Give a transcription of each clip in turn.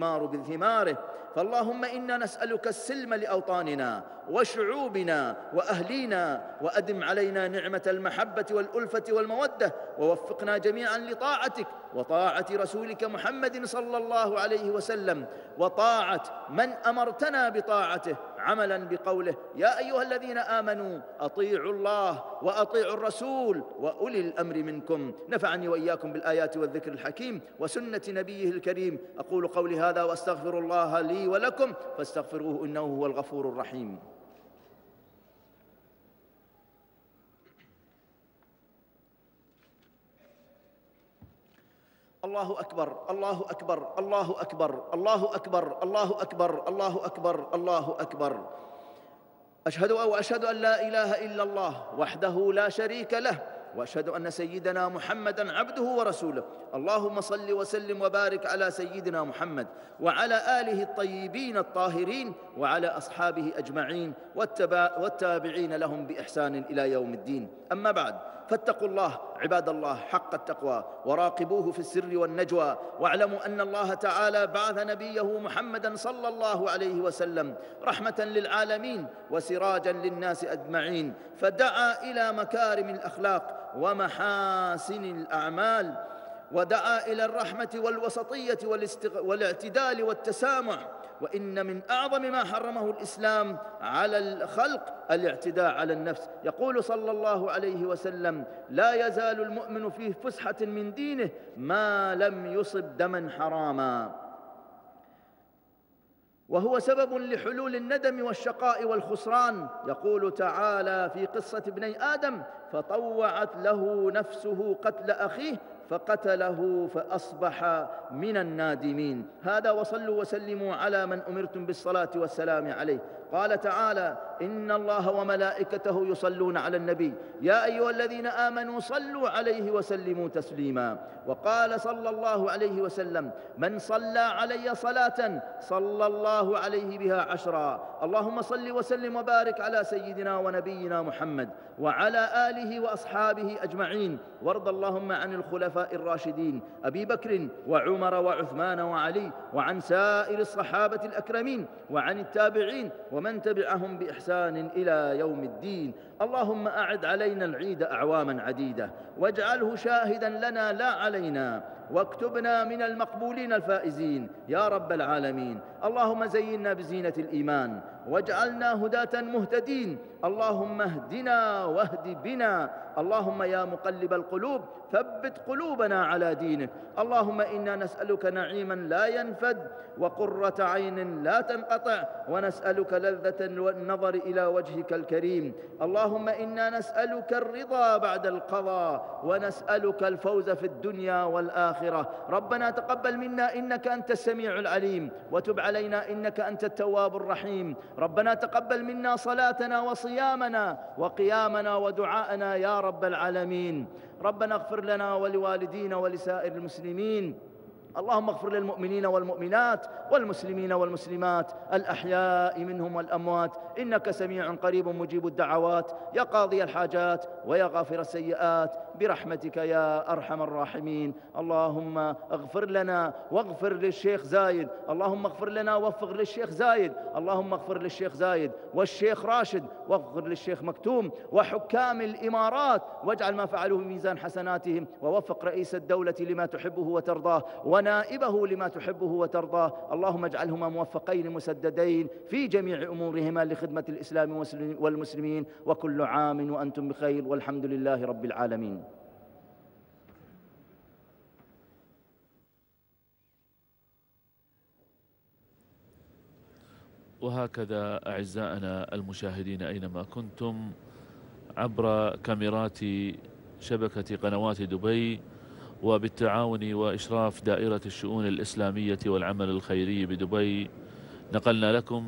الثمار بثماره فاللهم إنا نسألك السلم لأوطاننا وشعوبنا وأهلينا وأدم علينا نعمة المحبة والألفة والمودة ووفقنا جميعا لطاعتك وطاعة رسولك محمد صلى الله عليه وسلم وطاعة من أمرتنا بطاعته. عملا بقوله يا أيها الذين آمنوا أطيعوا الله وأطيعوا الرسول وأولي الأمر منكم. نفعني وإياكم بالآيات والذكر الحكيم وسنة نبيه الكريم. أقول قولي هذا وأستغفر الله لي ولكم فاستغفروه إنه هو الغفور الرحيم. الله أكبر الله أكبر الله أكبر الله أكبر الله أكبر الله أكبر الله أكبر. أشهد أو أشهد أن لا إله إلا الله وحده لا شريك له وأشهد أن سيدنا محمدا عبده ورسوله. اللهم صل وسلم وبارك على سيدنا محمد وعلى آله الطيبين الطاهرين وعلى أصحابه أجمعين والتابعين لهم بإحسان إلى يوم الدين. أما بعد فاتقوا الله عباد الله حق التقوى وراقبوه في السر والنجوى واعلموا أن الله تعالى بعث نبيه محمدا صلى الله عليه وسلم رحمة للعالمين وسراجا للناس أجمعين فدعا إلى مكارم الأخلاق ومحاسن الأعمال ودعا إلى الرحمة والوسطية والاعتدال والتسامح وإن من أعظم ما حرمه الإسلام على الخلق الاعتداء على النفس. يقول صلى الله عليه وسلم لا يزال المؤمن في فسحة من دينه ما لم يصب دما حراما. وهو سبب لحلول الندم والشقاء والخسران. يقول تعالى في قصة ابني آدم فطوعت له نفسه قتل أخيه فقتله فأصبح من النادمين. هذا وصلوا وسلموا على من أمرتم بالصلاة والسلام عليه. قال تعالى إن الله وملائكته يصلون على النبي. يا أيها الذين آمنوا صلوا عليه وسلموا تسليما. وقال صلى الله عليه وسلم من صلى علي صلاة صلى الله عليه بها عشرا. اللهم صل وسلم وبارك على سيدنا ونبينا محمد وعلى آله وأصحابه أجمعين. وارض اللهم عن الخلفاء الراشدين أبي بكر وعمر وعثمان وعلي وعن سائر الصحابة الأكرمين وعن التابعين ومن تبعهم بإحسان إلى يوم الدين. اللهم أعد علينا العيد أعواما عديدة واجعله شاهدا لنا لا علينا واكتبنا من المقبولين الفائزين يا رب العالمين. اللهم زينا بزينة الإيمان واجعلنا هداة مهتدين. اللهم اهدنا واهد بنا. اللهم يا مقلب القلوب ثبت قلوبنا على دينك. اللهم إنا نسألك نعيما لا ينفد وقرة عين لا تنقطع ونسألك لذة النظر إلى وجهك الكريم. اللهم إنا نسألك الرضا بعد القضاء ونسألك الفوز في الدنيا والآخرة. ربنا تقبل منا إنك أنت السميع العليم وتب علينا إنك أنت التواب الرحيم. ربنا تقبل منا صلاتنا وصيامنا وقيامنا ودعاءنا يا رب العالمين. ربنا اغفر لنا ولوالدينا ولسائر المسلمين. اللهم اغفر للمؤمنين والمؤمنات والمسلمين والمسلمات الأحياء منهم والأموات. إنك سميع قريب مجيب الدعوات. يا قاضي الحاجات ويا غافر السيئات برحمتك يا أرحم الراحمين. اللهم اغفر لنا واغفر للشيخ زايد. اللهم اغفر لنا واغفر للشيخ زايد. اللهم اغفر للشيخ زايد والشيخ راشد. واغفر للشيخ مكتوم وحكام الإمارات. واجعل ما فعلوه ميزان حسناتهم. ووفق رئيس الدولة لما تحبه وترضاه. ونائبه لما تحبه وترضاه. اللهم اجعلهما موفقين مسددين في جميع أمورهما لخدمة الإسلام والمسلمين. وكل عام وأنتم بخير. والحمد لله رب العالمين. وهكذا أعزائنا المشاهدين أينما كنتم عبر كاميرات شبكة قنوات دبي وبالتعاون وإشراف دائرة الشؤون الإسلامية والعمل الخيري بدبي نقلنا لكم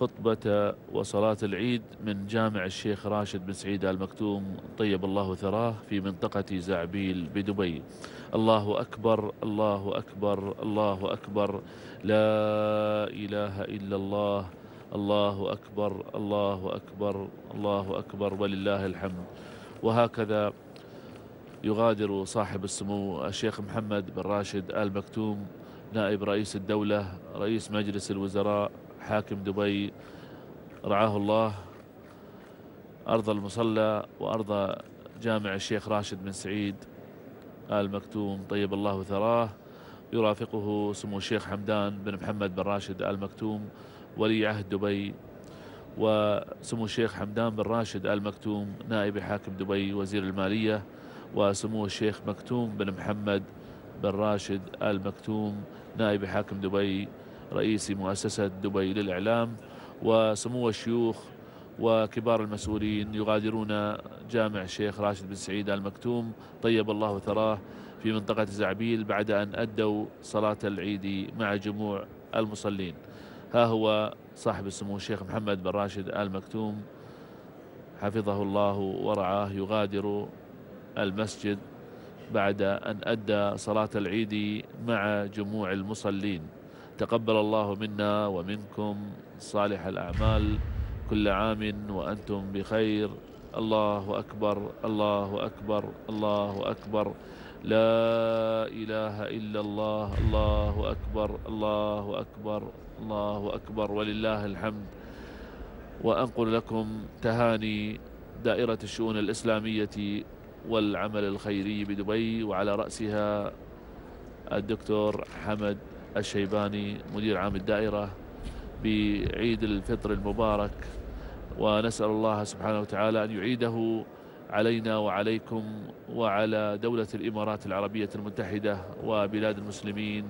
خطبة وصلاة العيد من جامع الشيخ راشد بن سعيد المكتوم طيب الله ثراه في منطقة زعبيل بدبي. الله أكبر الله أكبر الله أكبر. لا إله إلا الله الله أكبر الله أكبر الله أكبر ولله الحمد. وهكذا يغادر صاحب السمو الشيخ محمد بن راشد آل مكتوم. نائب رئيس الدولة رئيس مجلس الوزراء حاكم دبي. رعاه الله. أرض المصلى وأرض جامع الشيخ راشد بن سعيد. آل مكتوم طيب الله ثراه. يرافقه سمو الشيخ حمدان بن محمد بن راشد آل مكتوم ولي عهد دبي. وسمو الشيخ حمدان بن راشد آل مكتوم نائب حاكم دبي وزير المالية. وسمو الشيخ مكتوم بن محمد بن راشد آل مكتوم نائب حاكم دبي رئيس مؤسسة دبي للإعلام وسمو الشيوخ وكبار المسؤولين يغادرون جامع الشيخ راشد بن سعيد المكتوم. طيب الله ثراه في منطقة زعبيل بعد أن أدوا صلاة العيد مع جموع المصلين. ها هو صاحب السمو الشيخ محمد بن راشد آل مكتوم حفظه الله ورعاه يغادر المسجد بعد أن أدى صلاة العيد مع جموع المصلين. تقبل الله منا ومنكم صالح الأعمال كل عام وأنتم بخير. الله أكبر الله أكبر الله أكبر. لا إله إلا الله الله أكبر الله أكبر الله أكبر. ولله الحمد. وأنقل لكم تهاني دائرة الشؤون الإسلامية والعمل الخيري بدبي وعلى رأسها الدكتور حمد الشيباني مدير عام الدائرة بعيد الفطر المبارك. ونسأل الله سبحانه وتعالى أن يعيده علينا وعليكم وعلى دولة الإمارات العربية المتحدة وبلاد المسلمين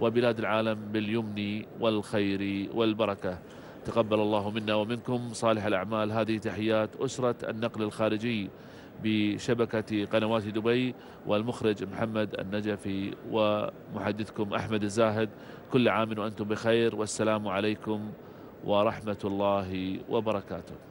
وبلاد العالم باليمن والخير والبركة. تقبل الله منا ومنكم صالح الأعمال. هذه تحيات أسرة النقل الخارجي بشبكة قنوات دبي والمخرج محمد النجفي ومحدثكم أحمد الزاهد. كل عام وأنتم بخير والسلام عليكم ورحمة الله وبركاته.